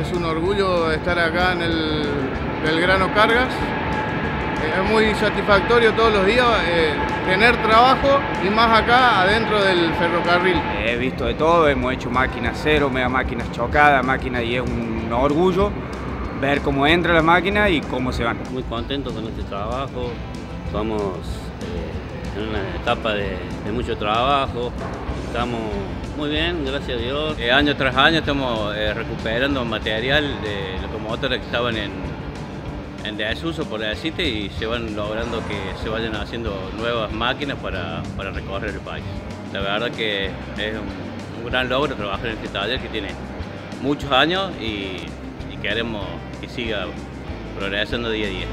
es un orgullo estar acá en el Belgrano Cargas. Eh, es muy satisfactorio todos los días eh, tener trabajo y más acá adentro del ferrocarril. He visto de todo, hemos hecho máquinas cero, mega máquinas chocadas, máquinas y es un orgullo ver cómo entra la máquina y cómo se van. Muy contentos con este trabajo, estamos eh, en una etapa de, mucho trabajo, estamos muy bien, gracias a Dios. Eh, año tras año estamos eh, recuperando material de locomotores que estaban en, en desuso, por decirte, y se van logrando que se vayan haciendo nuevas máquinas para, para recorrer el país. La verdad que es un, un gran logro trabajar en este taller que tiene muchos años y, y queremos que siga progresando día a día.